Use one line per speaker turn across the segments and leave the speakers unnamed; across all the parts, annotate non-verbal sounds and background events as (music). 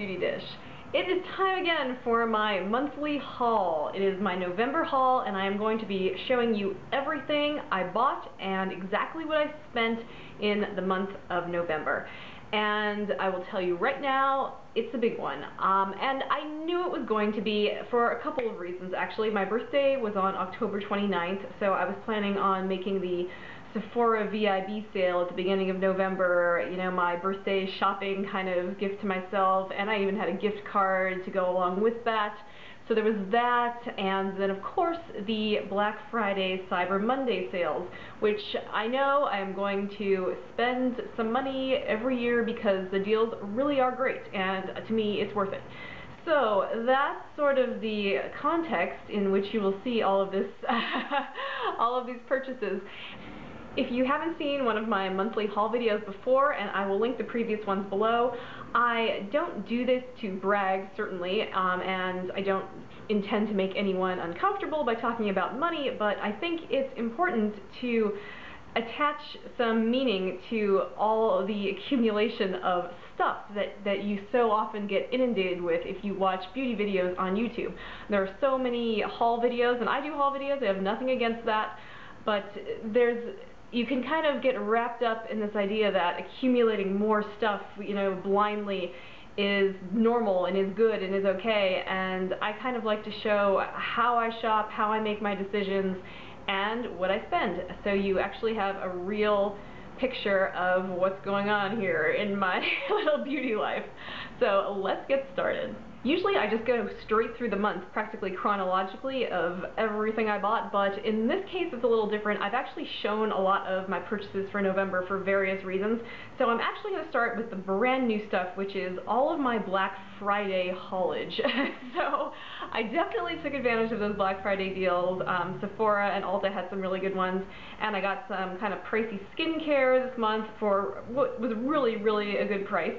Beauty Dish. It is time again for my monthly haul. It is my November haul and I am going to be showing you everything I bought and exactly what I spent in the month of November. And I will tell you right now, it's a big one. Um, and I knew it was going to be for a couple of reasons actually. My birthday was on October 29th, so I was planning on making the Sephora VIB sale at the beginning of November, you know, my birthday shopping kind of gift to myself, and I even had a gift card to go along with that. So there was that, and then of course the Black Friday Cyber Monday sales, which I know I'm going to spend some money every year because the deals really are great, and to me it's worth it. So that's sort of the context in which you will see all of this, (laughs) all of these purchases. If you haven't seen one of my monthly haul videos before, and I will link the previous ones below, I don't do this to brag, certainly, um, and I don't intend to make anyone uncomfortable by talking about money, but I think it's important to attach some meaning to all the accumulation of stuff that, that you so often get inundated with if you watch beauty videos on YouTube. There are so many haul videos, and I do haul videos, I have nothing against that, but there's you can kind of get wrapped up in this idea that accumulating more stuff, you know, blindly is normal and is good and is okay and I kind of like to show how I shop, how I make my decisions, and what I spend. So you actually have a real picture of what's going on here in my (laughs) little beauty life. So let's get started. Usually I just go straight through the month, practically chronologically, of everything I bought, but in this case it's a little different. I've actually shown a lot of my purchases for November for various reasons, so I'm actually going to start with the brand new stuff, which is all of my Black Friday haulage. (laughs) so I definitely took advantage of those Black Friday deals. Um, Sephora and Ulta had some really good ones, and I got some kind of pricey skincare this month for what was really, really a good price.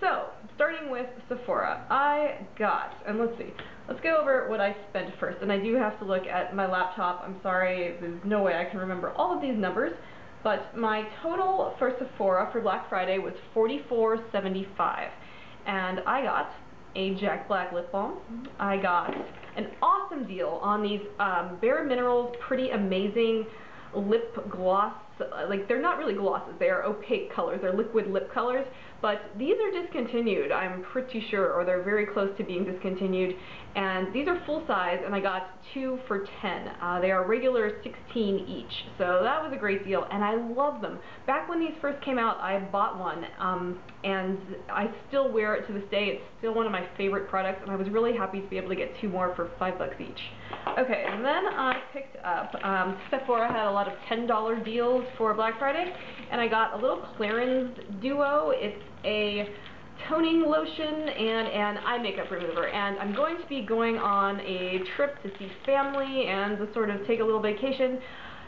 So, starting with Sephora, I got, and let's see, let's go over what I spent first. And I do have to look at my laptop. I'm sorry, there's no way I can remember all of these numbers. But my total for Sephora for Black Friday was $44.75. And I got a Jack Black lip balm. I got an awesome deal on these um, Bare Minerals Pretty Amazing lip gloss, like they're not really glosses, they are opaque colors, they're liquid lip colors, but these are discontinued, I'm pretty sure, or they're very close to being discontinued, and these are full size, and I got two for 10. Uh, they are regular 16 each, so that was a great deal, and I love them. Back when these first came out, I bought one, um, and I still wear it to this day, it's still one of my favorite products, and I was really happy to be able to get two more for five bucks each. Okay, and then I picked up, um, Sephora had a lot of $10 deals for Black Friday, and I got a little Clarins Duo. It's a toning lotion and an eye makeup remover and I'm going to be going on a trip to see family and to sort of take a little vacation.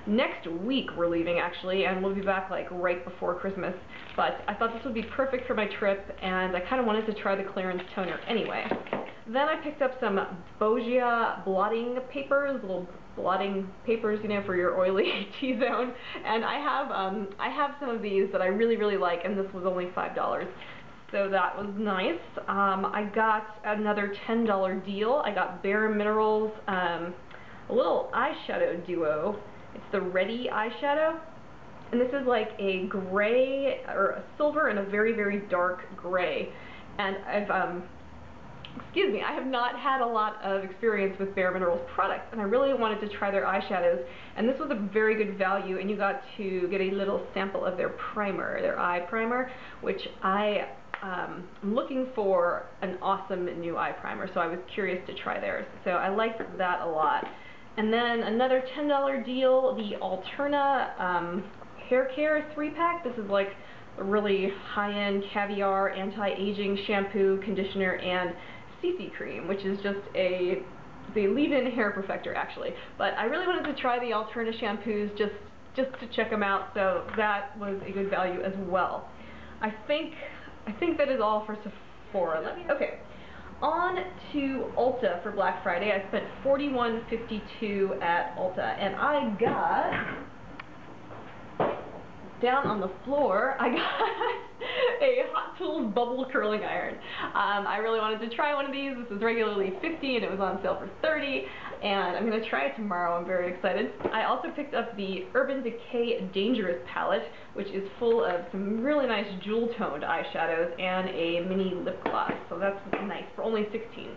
Next week we're leaving actually and we'll be back like right before Christmas but I thought this would be perfect for my trip and I kind of wanted to try the Clarins toner anyway. Then I picked up some Boscia blotting papers, little blotting papers, you know, for your oily (laughs) T-zone. And I have um, I have some of these that I really, really like, and this was only $5. So that was nice. Um, I got another $10 deal. I got Bare Minerals, um, a little eyeshadow duo. It's the Ready eyeshadow. And this is like a gray, or a silver and a very, very dark gray. And I've um, excuse me, I have not had a lot of experience with Bare Minerals products, and I really wanted to try their eyeshadows, and this was a very good value, and you got to get a little sample of their primer, their eye primer, which I um, am looking for an awesome new eye primer, so I was curious to try theirs. So I liked that a lot. And then another $10 deal, the Alterna um, Hair Care 3-pack. This is like a really high-end caviar anti-aging shampoo, conditioner, and CC cream, which is just a the leave-in hair perfector actually. But I really wanted to try the Alterna shampoos just just to check them out, so that was a good value as well. I think I think that is all for Sephora. Let me okay. On to Ulta for Black Friday. I spent $41.52 at Ulta, and I got down on the floor. I got (laughs) a Hot Tools bubble curling iron. Um, I really wanted to try one of these. This was regularly 50 and it was on sale for 30 and I'm going to try it tomorrow. I'm very excited. I also picked up the Urban Decay Dangerous palette, which is full of some really nice jewel-toned eyeshadows and a mini lip gloss. So that's nice for only 16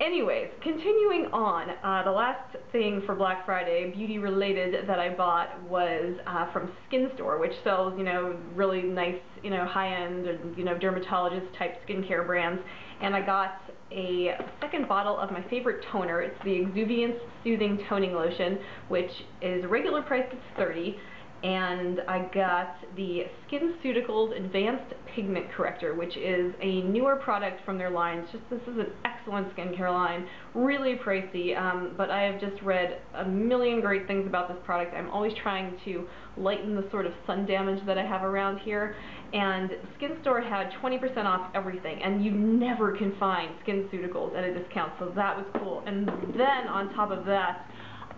Anyways, continuing on, uh, the last thing for Black Friday, beauty related, that I bought was uh, from Skin Store, which sells, you know, really nice, you know, high-end, you know, dermatologist type skincare brands. And I got a second bottle of my favorite toner. It's the Exuviance Soothing Toning Lotion, which is a regular price, it's 30 and I got the SkinCeuticals Advanced Pigment Corrector, which is a newer product from their line. It's just This is an excellent skincare line, really pricey, um, but I have just read a million great things about this product. I'm always trying to lighten the sort of sun damage that I have around here, and Skin Store had 20% off everything, and you never can find skin SkinCeuticals at a discount, so that was cool. And then, on top of that,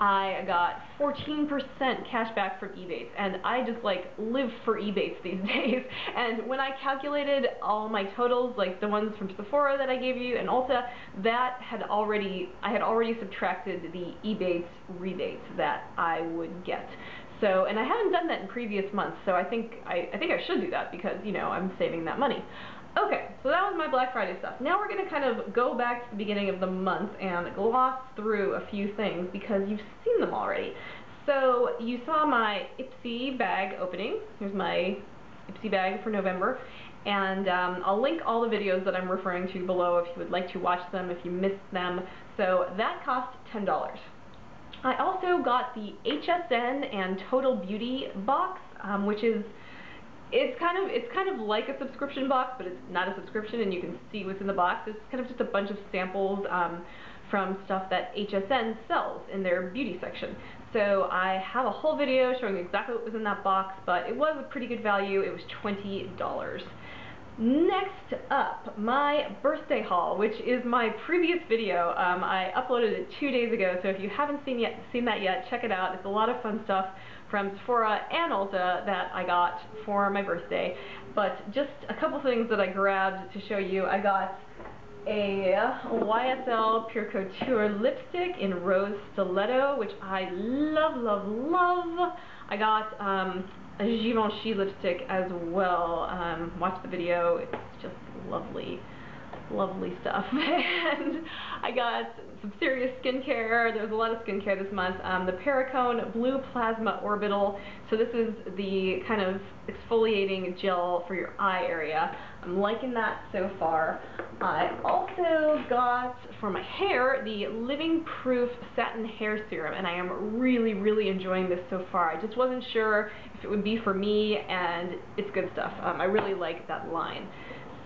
I got 14% cash back from Ebates, and I just like live for Ebates these (laughs) days. And when I calculated all my totals, like the ones from Sephora that I gave you and Ulta, that had already, I had already subtracted the Ebates rebates that I would get. So, and I haven't done that in previous months, so I think I, I think I should do that because, you know, I'm saving that money. Okay, so that was my Black Friday stuff. Now we're going to kind of go back to the beginning of the month and gloss through a few things because you've seen them already. So you saw my Ipsy bag opening. Here's my Ipsy bag for November. And um, I'll link all the videos that I'm referring to below if you would like to watch them, if you missed them. So that cost $10. I also got the HSN and Total Beauty box, um, which is it's kind of it's kind of like a subscription box, but it's not a subscription, and you can see what's in the box. It's kind of just a bunch of samples um, from stuff that HSN sells in their beauty section. So I have a whole video showing exactly what was in that box, but it was a pretty good value. It was $20. Next up, my birthday haul, which is my previous video. Um, I uploaded it two days ago, so if you haven't seen yet seen that yet, check it out. It's a lot of fun stuff from Sephora and Ulta that I got for my birthday. But just a couple things that I grabbed to show you. I got a YSL Pure Couture lipstick in Rose Stiletto, which I love, love, love. I got um, a Givenchy lipstick as well. Um, watch the video. It's just lovely lovely stuff. (laughs) and I got some serious skincare. There's a lot of skincare this month. Um, the Perricone Blue Plasma Orbital. So this is the kind of exfoliating gel for your eye area. I'm liking that so far. I also got, for my hair, the Living Proof Satin Hair Serum, and I am really, really enjoying this so far. I just wasn't sure it would be for me, and it's good stuff. Um, I really like that line.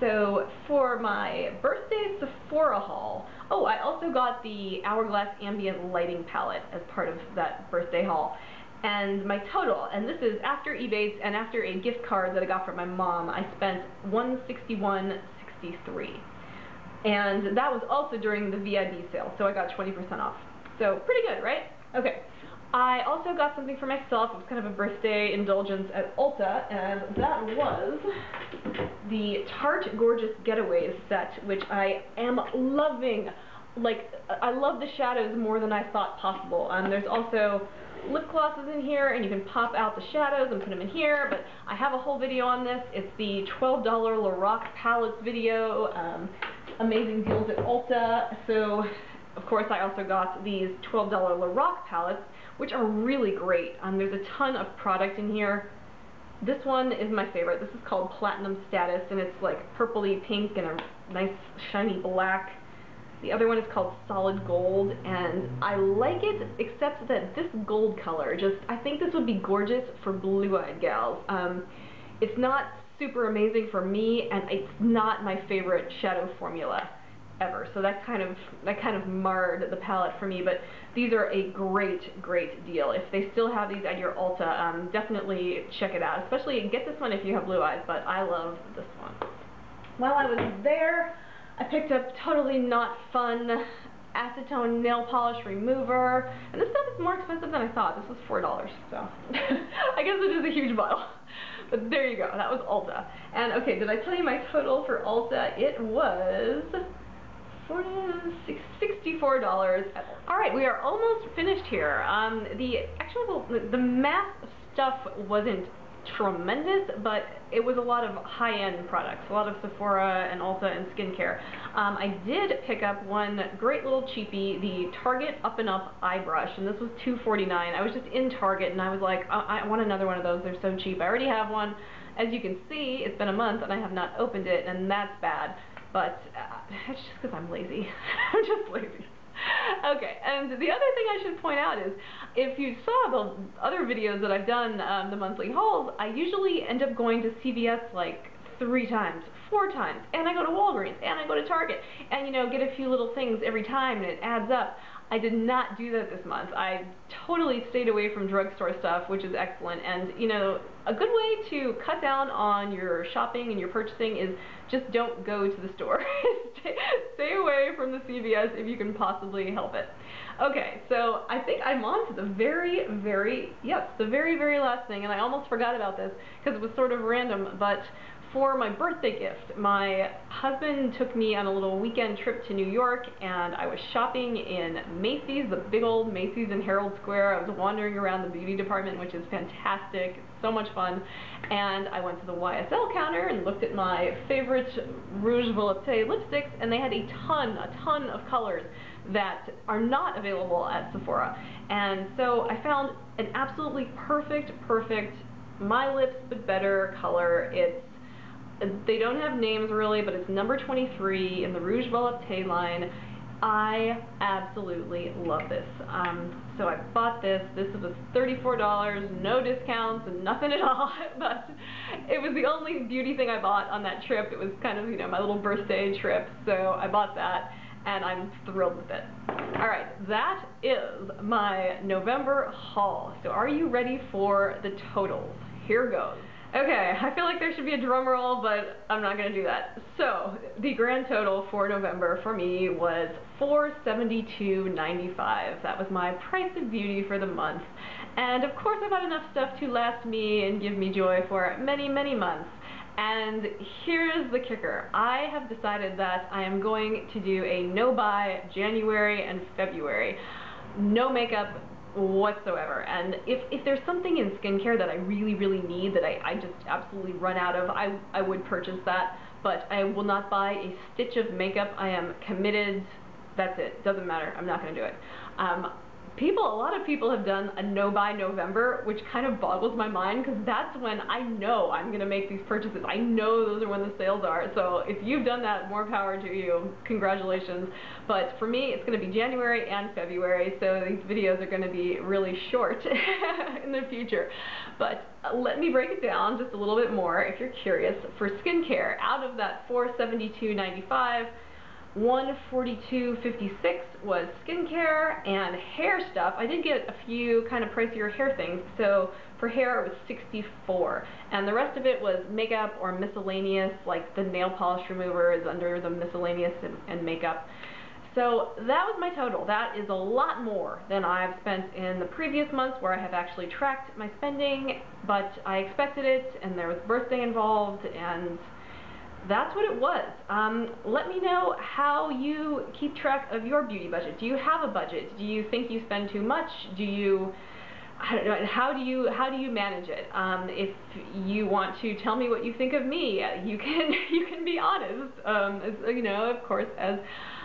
So for my birthday Sephora haul, oh, I also got the Hourglass Ambient Lighting Palette as part of that birthday haul. And my total, and this is after Ebates and after a gift card that I got from my mom, I spent 161.63. And that was also during the VIB sale, so I got 20% off. So pretty good, right? Okay. I also got something for myself. It was kind of a birthday indulgence at Ulta, and that was the Tarte Gorgeous Getaways set, which I am loving. Like, I love the shadows more than I thought possible. Um, there's also lip glosses in here, and you can pop out the shadows and put them in here, but I have a whole video on this. It's the $12 Lorac palettes video, um, amazing deals at Ulta. So, of course, I also got these $12 Lorac palettes, which are really great. Um, there's a ton of product in here. This one is my favorite. This is called Platinum Status, and it's like purpley pink and a nice shiny black. The other one is called Solid Gold, and I like it, except that this gold color, just, I think this would be gorgeous for blue-eyed gals. Um, it's not super amazing for me, and it's not my favorite shadow formula ever. So that kind of that kind of marred the palette for me. But these are a great, great deal. If they still have these at your Ulta, um, definitely check it out. Especially get this one if you have blue eyes. But I love this one. While I was there, I picked up totally not fun acetone nail polish remover. And this stuff is more expensive than I thought. This was $4, so (laughs) I guess it is a huge bottle. but there you go, that was Ulta. And okay, did I tell you my total for Ulta? It was $64. Alright, we are almost finished here. Um, the actual, the math stuff wasn't tremendous, but it was a lot of high-end products, a lot of Sephora and Ulta and skincare. Um, I did pick up one great little cheapie, the Target Up and Up eye brush, and this was $2.49. I was just in Target and I was like, I, I want another one of those, they're so cheap. I already have one. As you can see, it's been a month and I have not opened it, and that's bad. But uh, (laughs) it's just because I'm lazy. (laughs) I'm just lazy. okay, and the other thing I should point out is, if you saw the other videos that I've done, um, the monthly hauls, I usually end up going to CVS like three times, four times, and I go to Walgreens, and I go to Target, and you know, get a few little things every time, and it adds up. I did not do that this month. I totally stayed away from drugstore stuff, which is excellent. And, you know, a good way to cut down on your shopping and your purchasing is just don't go to the store. (laughs) stay, stay away from the CVS if you can possibly help it. Okay, so I think I'm on to the very, very, yep, the very, very last thing, and I almost forgot about this because it was sort of random, but for my birthday gift, my husband took me on a little weekend trip to New York and I was shopping in Macy's, the big old Macy's in Herald Square. I was wandering around the beauty department, which is fantastic, so much fun. And I went to the YSL counter and looked at my favorite Rouge Volupté lipsticks and they had a ton, a ton of colors that are not available at Sephora. And so I found an absolutely perfect, perfect my lips but better color. It's they don't have names really, but it's number 23 in the Rouge Volupté line. I absolutely love this. Um, so I bought this. This was $34, no discounts, and nothing at all. (laughs) but it was the only beauty thing I bought on that trip. It was kind of, you know, my little birthday trip. So I bought that, and I'm thrilled with it. Alright, that is my November haul. So are you ready for the totals? Here goes. Okay, I feel like there should be a drum roll, but I'm not going to do that. So, the grand total for November for me was $472.95. That was my price of beauty for the month. And of course I bought enough stuff to last me and give me joy for many, many months. And here's the kicker. I have decided that I am going to do a no-buy January and February. No makeup, whatsoever. And if, if there's something in skincare that I really, really need that I, I just absolutely run out of, I, I would purchase that. But I will not buy a stitch of makeup. I am committed. That's it. Doesn't matter. I'm not going to do it. Um, people, a lot of people have done a no-buy November, which kind of boggles my mind because that's when I know I'm going to make these purchases. I know those are when the sales are. So if you've done that, more power to you. Congratulations. But for me, it's going to be January and February, so these videos are going to be really short (laughs) in the future. But uh, let me break it down just a little bit more if you're curious. For skincare, out of that $472.95, 142.56 was skincare and hair stuff. I did get a few kind of pricier hair things. So for hair it was 64 and the rest of it was makeup or miscellaneous like the nail polish remover is under the miscellaneous and, and makeup. So that was my total. That is a lot more than I've spent in the previous months where I have actually tracked my spending, but I expected it and there was birthday involved and that's what it was. Um, let me know how you keep track of your beauty budget. Do you have a budget? Do you think you spend too much? Do you I don't know, how do you how do you manage it? Um, if you want to tell me what you think of me, you can (laughs) you can be honest. Um, as, you know, of course, as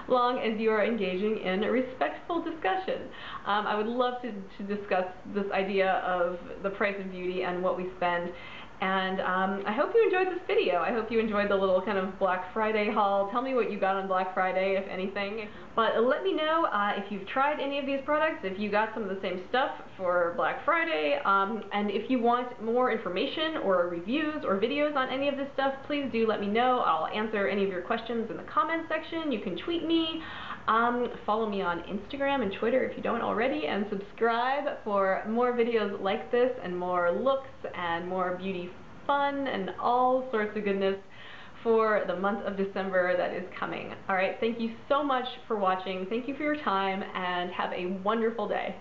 long as you are engaging in a respectful discussion. Um, I would love to, to discuss this idea of the price of beauty and what we spend and um, I hope you enjoyed this video. I hope you enjoyed the little kind of Black Friday haul. Tell me what you got on Black Friday, if anything. But let me know uh, if you've tried any of these products, if you got some of the same stuff for Black Friday, um, and if you want more information or reviews or videos on any of this stuff, please do let me know. I'll answer any of your questions in the comments section. You can tweet me. Um, follow me on Instagram and Twitter if you don't already, and subscribe for more videos like this and more looks and more beauty fun and all sorts of goodness for the month of December that is coming. Alright, thank you so much for watching. Thank you for your time and have a wonderful day.